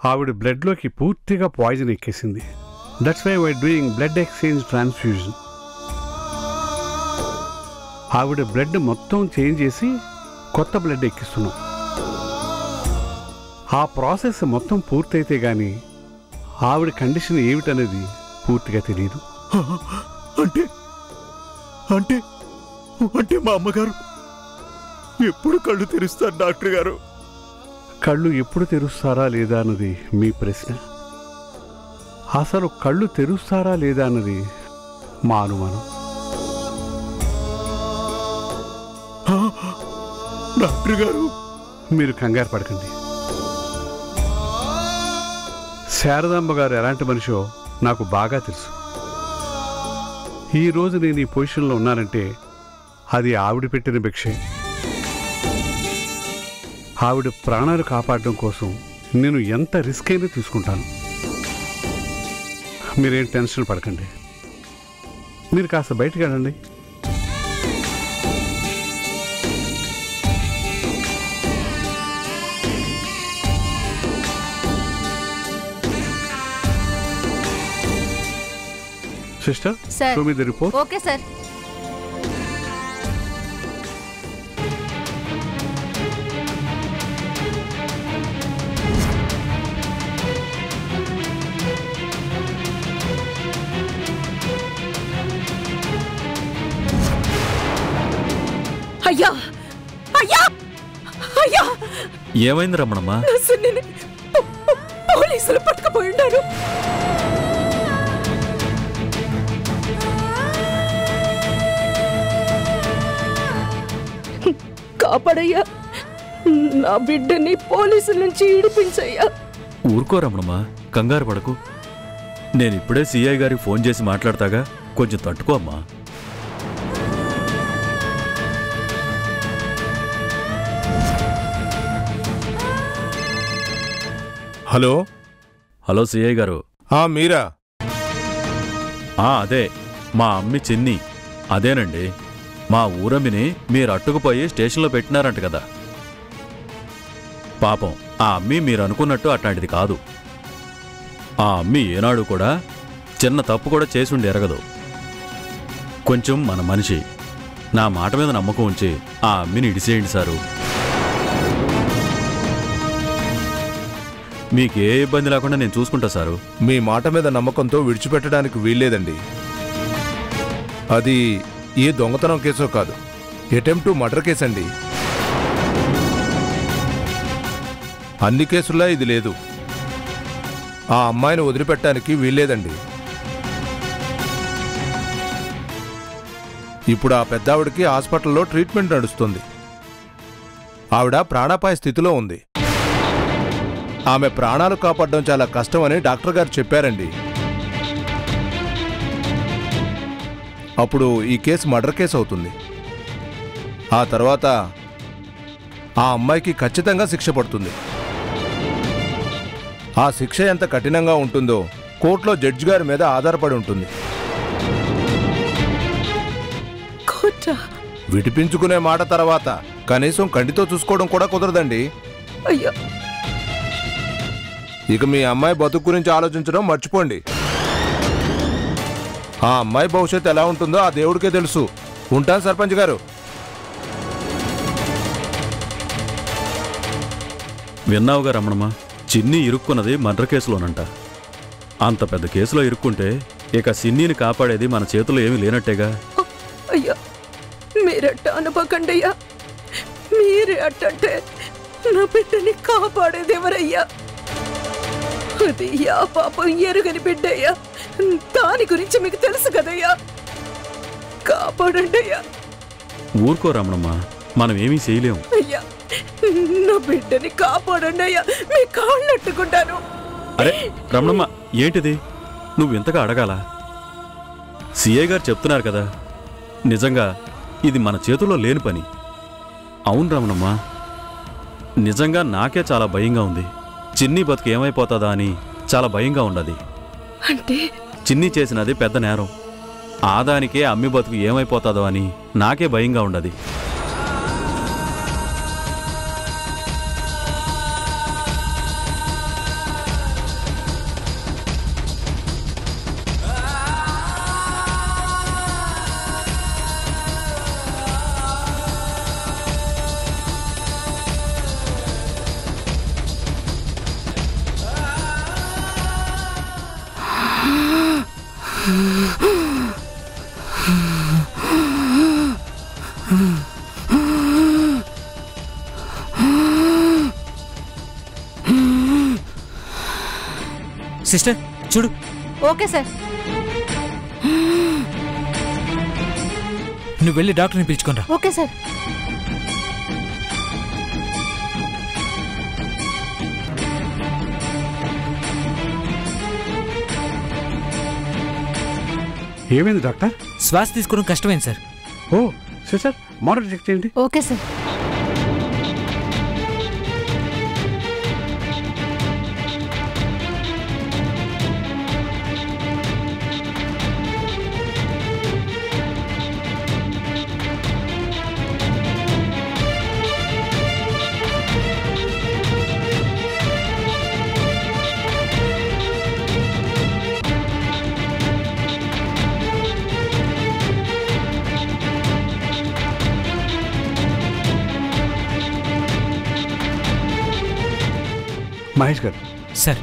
ఆవిడ బ్లడ్లోకి పూర్తిగా poison ఎక్కేసింది. That's why why doing blood exchange transfusion ఆవిడ బ్లడ్ మొత్తం చేంజ్ చేసి కొత్త బ్లడ్ ఎక్కిస్తున్నాం. ఆ ప్రాసెస్ మొత్తం పూర్తయితే కానీ ఆవిడ కండిషన్ ఏమిటనేది పూర్తిగా తెలియదు అంటే అంటే అంటే మా అమ్మగారు ఎప్పుడు కళ్ళు తెరుస్తారు డాక్టర్ గారు? కళ్ళు ఎప్పుడు తెరుస్తారా లేదా అన్నది మీ ప్రశ్న? అసలు కళ్ళు తెరుస్తారా లేదా అన్నది మా అనుమానం. డాక్టర్ గారు. మీరు కంగారు పడకండి. శారదాంబ గారు ఎలాంటి మనిషో నాకు బాగా తెలుసు. ఈ రోజు నేను ఈ పొజిషన్లో ఉన్నానంటే అది ఆవిడ పెట్టిన భిక్షే. ఆవిడ ప్రాణాలు కాపాడడం కోసం నేను ఎంత రిస్క్ అయినా తీసుకుంటాను. మీరేం టెన్షన్ పడకండి. మీరు కాస్త బయటికి వెళ్ళండి. Sister. Show me report. Okay sir. అయ్యా! అయ్యా! అయ్యా! ఏమైంది రమణమ్మ? సున్నిని పోలీసులు పట్టుకుపోయి ఉన్నారు. కాపాడయ్యా. నా బిడ్డని పోలీసుల నుంచి ఇడిపించయ్యా. ఊరుకో రమణమ్మ కంగారు పడకు. నేను ఇప్పుడే సిఐ గారికి ఫోన్ చేసి మాట్లాడతాగా. కొంచెం తట్టుకో అమ్మా. హలో? హలో సిఐ గారు. ఆ మీరా? ఆ అదే. మా అమ్మి చిన్ని. అదేనండి. మా ఊరమ్మిని మీరు అట్టుకుపోయి స్టేషన్లో పెట్టినారంట కదా. పాపం ఆ అమ్మి మీరు అనుకున్నట్టు అట్లాంటిది కాదు. ఆ అమ్మి ఏనాడు కూడా చిన్న తప్పు కూడా చేసుండి ఎరగదు. కొంచెం మన మనిషి. నా మాట మీద నమ్మకం ఉంచి ఆ అమ్మిని ఇడిసేయండి సారు. మీకు ఏ ఇబ్బంది లేకుండా నేను చూసుకుంటా సారు. మీ మాట మీద నమ్మకంతో విడిచిపెట్టడానికి వీల్లేదండి. అది ఏ దొంగతనం కేసో కాదు. అటెంప్ట్ టు మర్డర్ కేసు అండి. అన్ని కేసుల్లో ఇది లేదు. ఆ అమ్మాయిని వదిలిపెట్టడానికి వీల్లేదండి. ఇప్పుడు ఆ పెద్దావిడికి హాస్పిటల్లో ట్రీట్మెంట్ నడుస్తుంది. ఆవిడ ప్రాణాపాయ స్థితిలో ఉంది. ఆమె ప్రాణాలు కాపాడడం చాలా కష్టమని డాక్టర్ గారు చెప్పారండి. అప్పుడు ఈ కేసు మర్డర్ కేసు అవుతుంది. ఆ తర్వాత ఆ అమ్మాయికి ఖచ్చితంగా శిక్ష పడుతుంది. ఆ శిక్ష ఎంత కఠినంగా ఉంటుందో కోర్టులో జడ్జి గారి మీద ఆధారపడి ఉంటుంది. విడిపించుకునే మాట తర్వాత కనీసం కంటితో చూసుకోవడం కూడా కుదరదండి. అయ్యా. ఇక మీ అమ్మాయి బతుకు గురించి ఆలోచించడం మర్చిపోండి. ఆ అమ్మాయి భవిష్యత్తు ఎలా ఉంటుందో ఆ దేవుడికే తెలుసు. ఉంటాను సర్పంచ్ గారు. విన్నావుగా రమణమ్మ చిన్ని ఇరుక్కున్నది మర్డర్ కేసులోనంట. అంత పెద్ద కేసులో ఇరుక్కుంటే ఇక సిన్నీని కాపాడేది మన చేతిలో ఏమీ లేనట్టేగా? అయ్యా మీరట్ట అనుకోకండి అయ్యా మీరే అట్టంటే నా బిడ్డని కాపాడేది ఎవరయ్యా? అది యా పాపం ఎరుగని బిడ్డయ్యా. దాని గురించి మీకు తెలుసు కదయ్యా. కాపాడండి అయ్యా ఊరుకో రమణమ్మ మనం ఏమీ చేయలేం. అయ్యా నా బిడ్డని కాపాడండి అయ్యా మీ కాళ్ళు అట్టుకుంటాను. అరే రమణమ్మ ఏంటిది? నువ్వు ఇంతగా అడగాల? సిఐ గారు చెప్తున్నారు కదా. నిజంగా ఇది మన చేతుల్లో లేని పని. అవును రమణమ్మ నిజంగా నాకే చాలా భయంగా ఉంది. చిన్ని బతుకు ఏమైపోతుందా అని చాలా భయంగా ఉన్నది అంటే? చిన్ని చేసినది పెద్ద నేరం. ఆదానికే అమ్మి బతుకు ఏమైపోతుందో అని నాకే భయంగా ఉండదు. Okay sir. నువ్వు వెళ్ళి డాక్టర్ని పిలుచుకోనరా ఓకే సార్. ఏమైంది డాక్టర్? శ్వాస తీసుకోవడం కష్టమైంది సార్. ఓ సార్ సార్ మానిటర్ చెక్ చేయండి. Okay sir. మహేష్ గారు. సార్.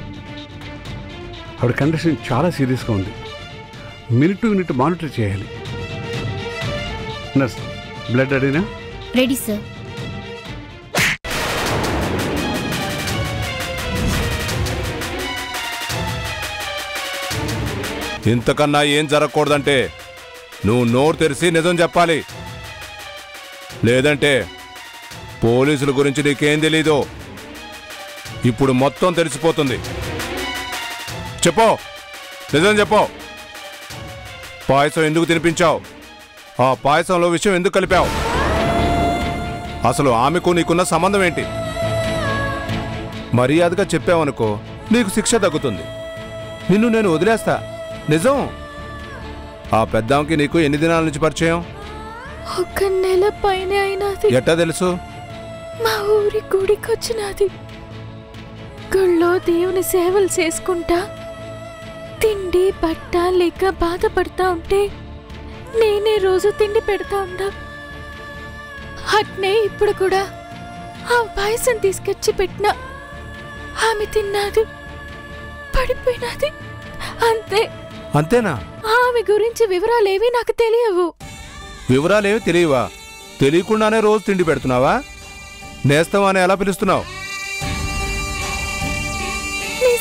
ఆవిడ కండిషన్ చాలా సీరియస్గా ఉంది. మినిట్ టు మినిట్ మానిటర్ చేయాలి. నర్స్ బ్లడ్ అడిగినా రెడీ సార్. ఇంతకన్నా ఏం జరగకూడదంటే నువ్వు నోరు తెరిచి నిజం చెప్పాలి. లేదంటే పోలీసుల గురించి నీకేం తెలీదు. ఇప్పుడు మొత్తం తెలిసిపోతుంది. చెప్పు. నిజం చెప్పు. పాయసం ఎందుకు తినిపించావు? ఆ పాయసంలో విషయం ఎందుకు కలిపావు? అసలు ఆమెకు నీకున్న సంబంధం ఏంటి? మర్యాదగా చెప్పావనుకో నీకు శిక్ష తగ్గుతుంది. నిన్ను నేను వదిలేస్తా. నిజం? ఆ పెద్దాంకి నీకు ఎన్ని దినాల నుంచి పరిచయం? ఒక నెల పైన అయినది. ఎట్టా తెలుసు? మా ఊరి గుడికొచ్చినది. గుళ్ళో దేవుని సేవలు చేసుకుంటా తిండి బట్ట లేక బాధపడతా ఉంటే నేనే రోజు తిండి పెడతా ఉండా. అట్నే ఇప్పుడు కూడా ఆ పాయసం తీసుకొచ్చి పెట్టిన. ఆమె తిన్నది పడిపోయినది అంతే. అంతేనా? ఆమె గురించి వివరాలేవి నాకు తెలియవు. వివరాలేమి తెలియవా? తెలియకుండానే రోజు తిండి పెడుతున్నావా? నేస్తం అని ఎలా పిలుస్తున్నావు?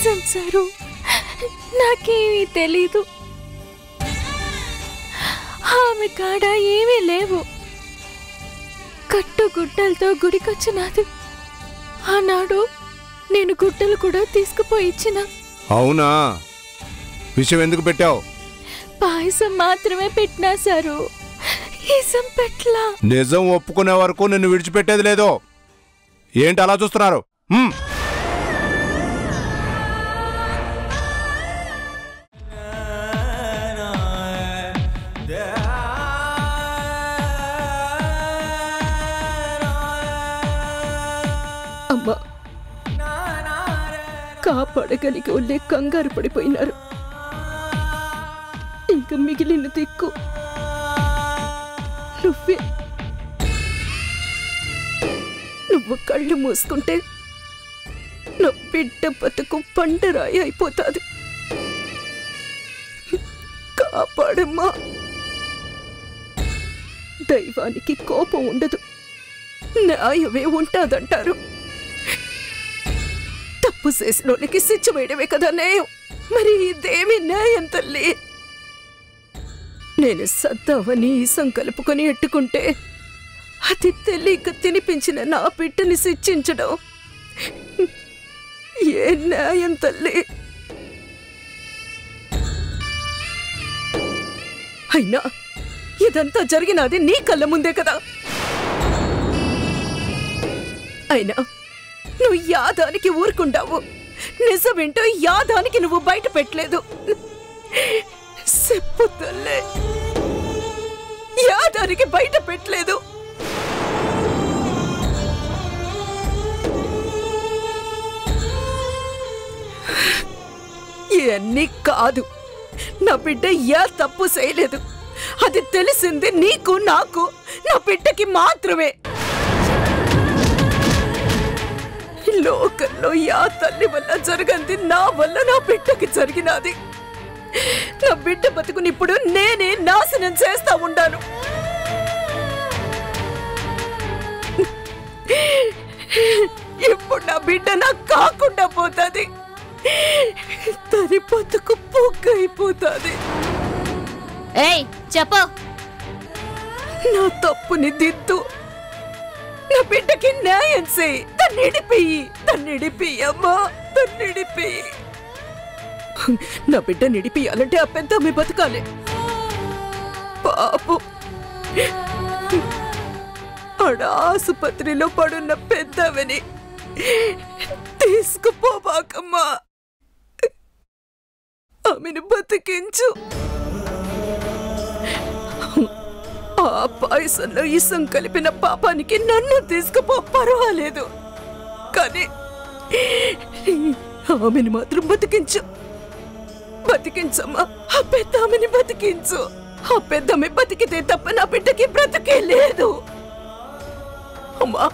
నిజం సారు. నాకేమీ తెలీదు. ఆమె కాడ ఏమీ లేవు. కట్టు గుడ్డలతో గుడికొచ్చినాది. ఆనాడు నేను గుడ్డలు కూడా తీసుకుపోయి ఇచ్చిన. అవునా? విషయం ఎందుకు పెట్టావు? పాయసం మాత్రమే పెట్టినా సారు. ఇసం పెట్లా నిజం ఒప్పుకునే వరకు నిన్ను విడిచిపెట్టేది లేదో. ఏంటి అలా చూస్తున్నారు? పడగలిగి వల్లే కంగారు పడిపోయినారు. ఇంకా మిగిలిన దిక్కు నువ్వే. నువ్వు కళ్ళు మూసుకుంటే నా బిడ్డ బతుకు పంటరాయి అయిపోతాది. కాపాడమ్మా. దైవానికి కోపం ఉండదు. న్యాయమే ఉంటాదంటారు. తప్పు చేసిన శిక్ష వేయడమే కదా న్యాయం. మరి ఇదేమి న్యాయం తల్లి. నేను సద్దావని ఈసం కలుపుకొని ఎట్టుకుంటే అది తెలియక తినిపించిన నా బిడ్డని శిక్షించడం ఏ న్యాయం తల్లి. అయినా ఇదంతా జరిగినది నీ కళ్ళ ముందే కదా. అయినా నువ్వు యాదానికి ఊరుకుంటావు. నిజమేంటో యాదానికి నువ్వు బయట పెట్టలేదు చెప్పు తల్లే. యాదానికి బయట పెట్టలేదు ఇవన్నీ కాదు. నా బిడ్డ ఏ తప్పు చేయలేదు. అది తెలిసింది నీకు నాకు. నా బిడ్డకి మాత్రమే. లోకంలో యా తల్లి వల్ల జరగంది నా వల్ల నా బిడ్డకి జరిగినది. నా బిడ్డ బతుకుని ఇప్పుడు నేనే నాశనం చేస్తా ఉండాను. ఇప్పుడు నా బిడ్డ నాకు కాకుండా పోతుంది. తని బతుకు పొగ్గైపోతుంది ఏయ్ చెప్పు. నా తప్పుని దిద్దు. నా బిడ్డకి న్యాయం చేయి. దాన్ని ఇడిపియ్యి అమ్మా నా బిడ్డ నిడిపియాలంటే ఆ పెద్ద మీ బతకాలి. పాపు. ఆడ ఆసుపత్రిలో పడున్న పెద్దవిని తీసుకుపోబాకమ్మా. ఆమెను బతికించు. ఆ పాయసంలో ఇసం కలిపిన పాపానికి నన్ను తీసుకుపో పర్వాలేదు. కానీ ఆమెను మాత్రం బతికించు. బతికించమ్మా. ఆ పెద్ద ఆమెని బతికించు. ఆ పెద్దమ్మ బతికితే తప్ప నా బిడ్డకి బ్రతికే లేదు. అమ్మా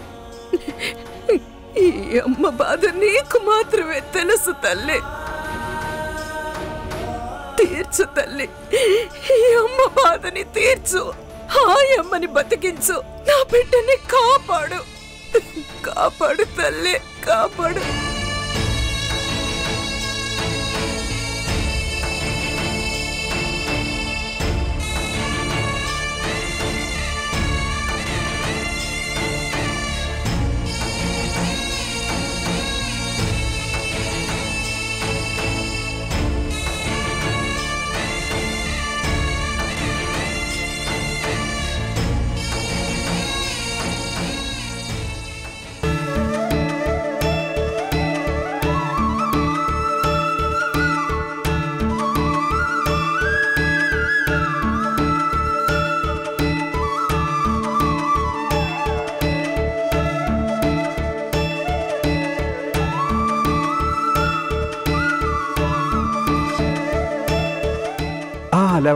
ఈ అమ్మ బాధ నీకు మాత్రమే తెలుసు తల్లి. తీర్చు తల్లి. ఈ అమ్మ బాధని తీర్చు. హాయ్ అమ్మని బతికించు. నా బిడ్డని కాపాడు. కాపాడు తల్లి కాపాడు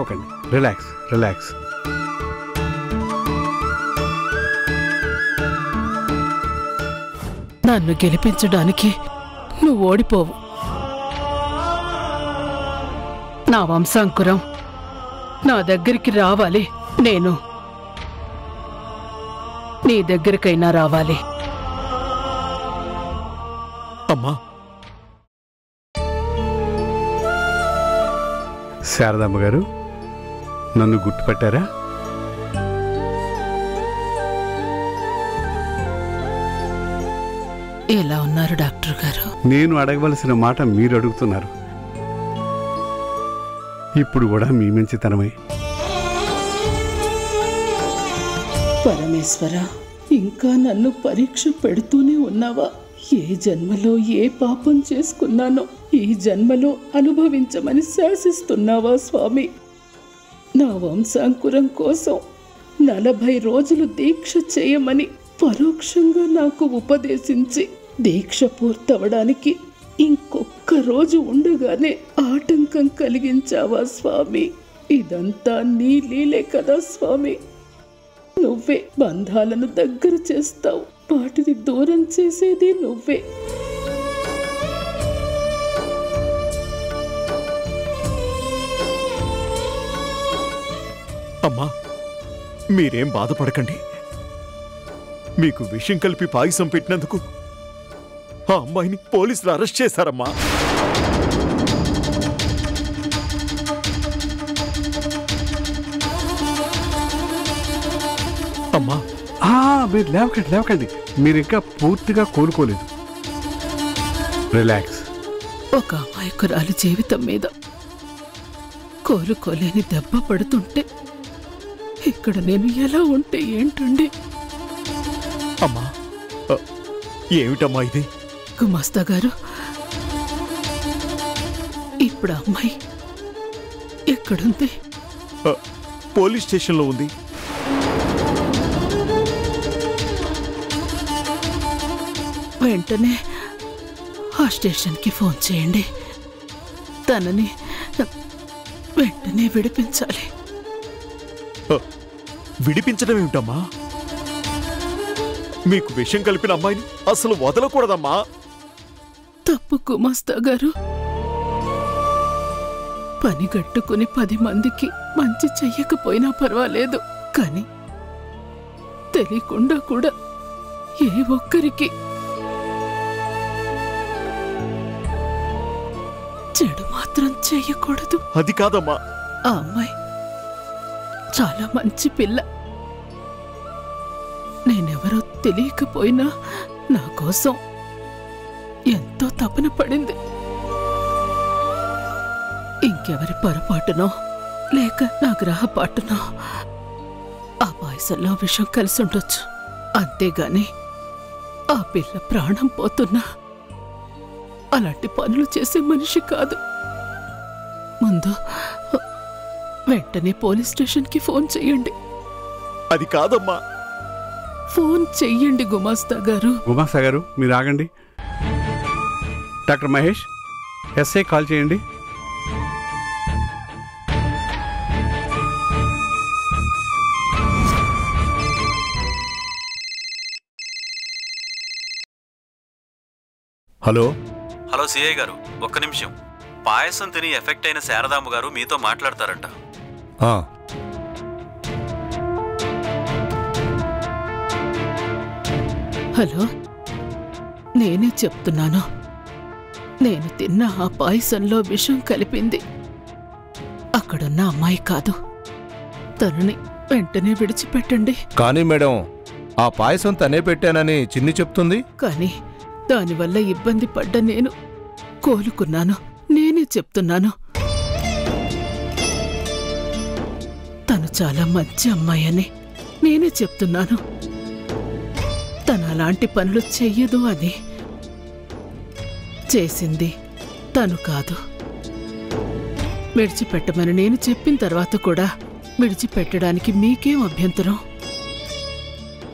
ఆ, లేవకండి రిలాక్స్ రిలాక్స్ నన్ను గెలిపించడానికి నువ్వు ఓడిపోవు. నా వంశాంకురం నా దగ్గరికి రావాలి నేను. నీ దగ్గరికైనా రావాలి. అమ్మా. శారదమ్మ గారు నన్ను గుర్తుపట్టారా? ఎలా ఉన్నారు డాక్టర్ గారు? నేను అడగవలసిన మాట మీరు అడుగుతున్నారు. ఇప్పుడు కూడా మీ మంచితనమే. పరమేశ్వర ఇంకా నన్ను పరీక్ష పెడుతూనే ఉన్నావా? ఏ జన్మలో ఏ పాపం చేసుకున్నానో ఈ జన్మలో అనుభవించమని శాసిస్తున్నావా స్వామి? నా వంశాంకురం కోసం నలభై రోజులు దీక్ష చేయమని పరోక్షంగా నాకు ఉపదేశించి దీక్ష పూర్తవడానికి ఇంకొక్క రోజు ఉండగానే ఆటంకం కలిగించావా స్వామి? ఇదంతా నీ లీలే కదా స్వామి. నువ్వే బంధాలను దగ్గర చేస్తావు. వాటిని దూరం చేసేది నువ్వే. అమ్మా మీరేం బాధపడకండి. మీకు విషయం కలిపి పాయసం పెట్టినందుకు ఆ అమ్మాయిని పోలీసులు అరెస్ట్ చేశారమ్మా. అమ్మా. ఆ, మీరు లేవకండి లేవకండి. మీరు ఇంకా పూర్తిగా కోలుకోలేదు. రిలాక్స్. ఒక అమాయకురాలి జీవితం మీద కోలుకోలేని దెబ్బ పడుతుంటే ఇక్కడ నేను ఎలా ఉంటే ఏంటండి? అమ్మా ఏమిటమ్మా ఇది? గుమాస్తా గారు ఇప్పుడు అమ్మాయి ఎక్కడుంది? పోలీస్ స్టేషన్లో ఉంది. వెంటనే ఆ స్టేషన్కి ఫోన్ చేయండి. తనని వెంటనే విడిపించాలి. విడిపించడం ఏమిటమ్మా మీకు విషయం కలిపిన అమ్మాయిని అసలు వదలకూడదమ్మా. తప్పు గుమాస్తా గారు. పని గట్టుకుని పది మందికి మంచి చెయ్యకపోయినా పర్వాలేదు. కానీ తెలియకుండా కూడా ఏ ఒక్కరికి చెడు మాత్రం చెయ్యకూడదు. అది కాదమ్మా. ఆ అమ్మాయి చాలా మంచి పిల్ల. తెలియకపోయినా నా కోసం ఎంతో తపన పడింది. ఇంకెవరి పొరపాటునో లేక నా గ్రహపాటునో ఆ పాయసంలో విషం కలిసి ఉండొచ్చు. అంతేగాని ఆ పిల్ల ప్రాణం పోతున్నా అలాంటి పనులు చేసే మనిషి కాదు. ముందు వెంటనే పోలీస్ స్టేషన్కి ఫోన్ చేయండి. అది కాదమ్మా. ఫోన్ చెయ్యండి గుమాస్తా గారు. గుమాస్తా గారు మీరు ఆగండి. డాక్టర్ మహేష్ ఎస్ఐ కాల్ చేయండి. హలో. హలో సిఐ గారు ఒక్క నిమిషం. పాయసం తిని ఎఫెక్ట్ అయిన శారదామ్మ గారు మీతో మాట్లాడతారంట. హలో? నేనే చెప్తున్నాను. నేను తిన్న ఆ పాయసంలో విషం కలిపింది. అక్కడున్న అమ్మాయి కాదు. తనని వెంటనే విడిచిపెట్టండి. కానీ మేడం ఆ పాయసం తనే పెట్టానని చిన్ని చెప్తుంది? కానీ దానివల్ల ఇబ్బంది పడ్డ నేను కోలుకున్నాను. నేనే చెప్తున్నాను. తను చాలా మంచి అమ్మాయి అని నేనే చెప్తున్నాను. తను అలాంటి పనులు చెయ్యదు అని. చేసింది తను కాదు. విడిచిపెట్టమని నేను చెప్పిన తర్వాత కూడా విడిచిపెట్టడానికి మీకేం అభ్యంతరం?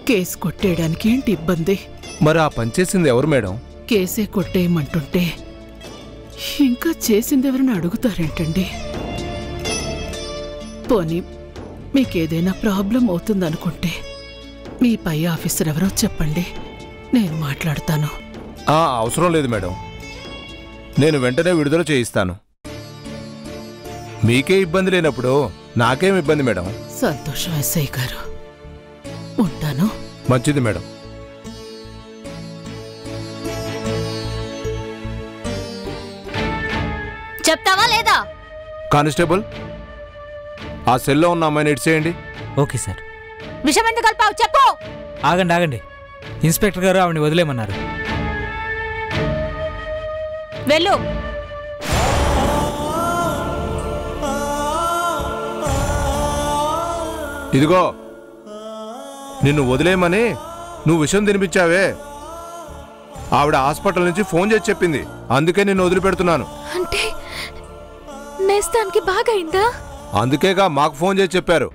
కేసు కొట్టేయడానికి ఏంటి ఇబ్బంది? మరి ఆ పనిచేసింది ఎవరు మేడం? కేసే కొట్టేయమంటుంటే ఇంకా చేసిందెవరని అడుగుతారేంటండి? పోనీ మీకేదైనా ప్రాబ్లం అవుతుందనుకుంటే మీ పై ఆఫీసర్ ఎవరో చెప్పండి. నేను మాట్లాడతాను. ఆ అవసరం లేదు మేడం. నేను వెంటనే విడుదల చేయిస్తాను. మీకే ఇబ్బంది లేనప్పుడు నాకేం ఇబ్బంది మేడం? సంతోషం ఎస్ఐ గారు. ఉంటాను. మంచిది మేడం. చెప్తావా లేదా? కానిస్టేబుల్ ఆ సెల్లో ఉన్న అమ్మాయిని ఇడ్చేయండి. Okay sir. విషం ఎందుకు కలిపావు? చెప్పు. ఆగండి ఆగండి. ఇన్స్పెక్టర్ గారు ఆవిడని వదిలేమన్నారు వెళ్ళు. ఇదిగో నిన్ను వదిలేయమని నువ్వు విషయం తినిపించావే. ఆవిడ హాస్పిటల్ నుంచి ఫోన్ చేసి చెప్పింది. అందుకే నిన్ను వదిలిపెడుతున్నాను. అంటే నేస్తానికి బాగైందా అందుకేగా మాకు ఫోన్ చేసి చెప్పారు.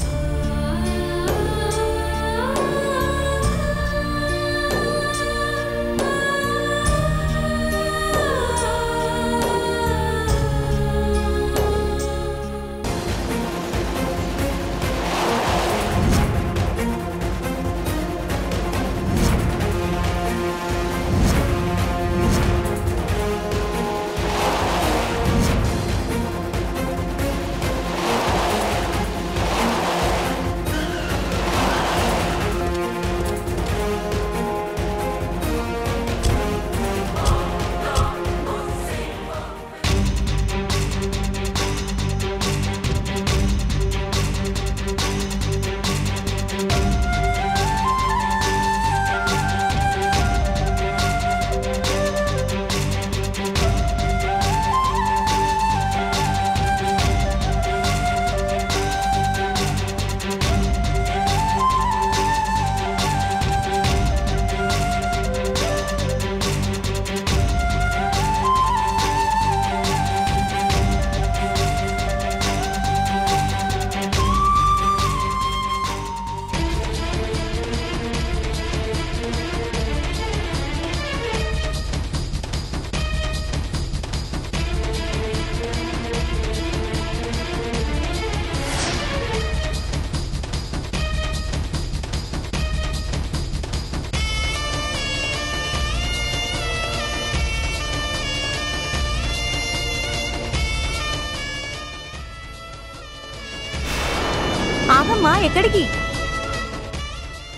ఎక్కడికి?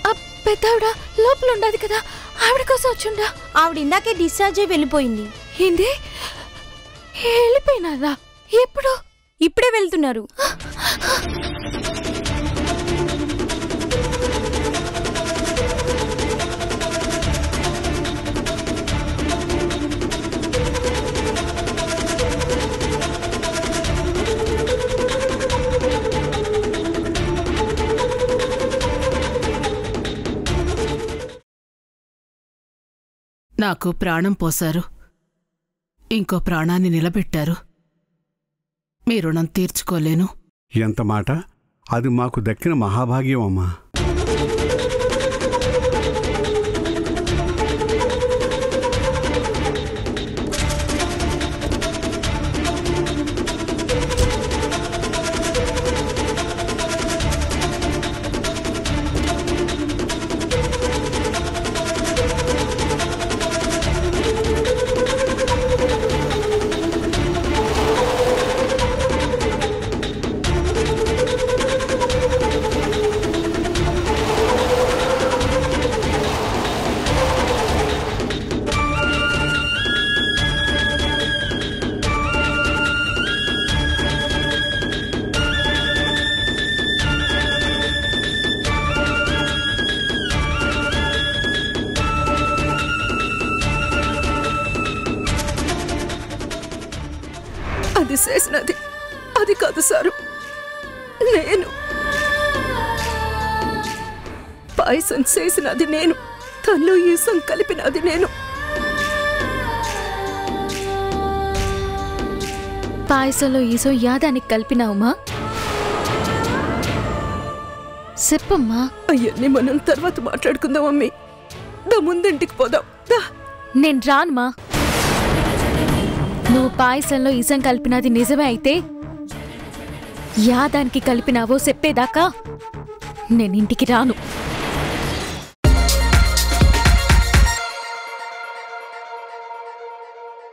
ఆ పెద్దావిడ లోపల ఉండదు కదా. ఆవిడ కోసం వచ్చుండా? ఆవిడ ఇందాకే డిశ్చార్జ్ అయి వెళ్ళిపోయింది. ఏంది? వెళ్ళిపోయినారా? ఎప్పుడు? ఇప్పుడే వెళ్తున్నారు. నాకు ప్రాణం పోశారు. ఇంకో ప్రాణాన్ని నిలబెట్టారు. మీ రుణం తీర్చుకోలేను. ఎంత మాట? అది మాకు దక్కిన మహాభాగ్యం అమ్మా. చేసినది అది కాదు సారు. నేను పాయసం చేసినది నేను. తనలో ఈసం కలిపినది నేను. పాయసంలో ఈసో యాదానికి కలిపినావుమా చెప్పమ్మా. అవన్నీ మనం తర్వాత మాట్లాడుకుందాం అమ్మి. దా ముందింటికి పోదాం. నేను రానుమా నువ్వు పాయసంలో ఇసం కలిపినది నిజమే అయితే యాదానికి కలిపినావో చెప్పేదాకా నేను ఇంటికి రాను.